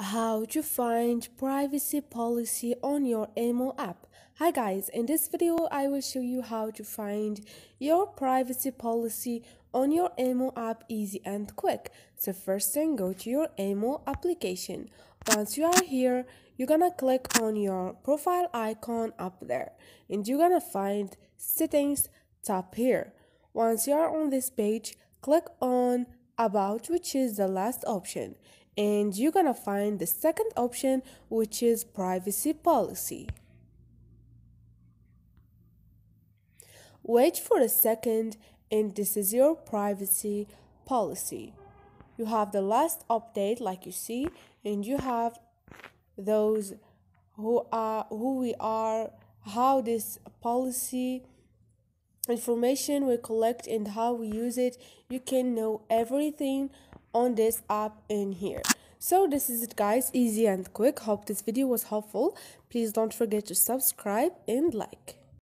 how to find privacy policy on your Imo app. Hi guys, in this video I will show you how to find your privacy policy on your Imo app easy and quick. So first thing go to your Imo application. Once you are here, you're gonna click on your profile icon up there and you're gonna find settings tab here. Once you are on this page, click on about which is the last option. And you're gonna find the second option which is privacy policy. Wait for a second and this is your privacy policy. You have the last update like you see and you have those who are who we are how this policy information we collect and how we use it. You can know everything on this app in here. So this is it guys. Easy and quick. Hope this video was helpful. Please don't forget to subscribe and like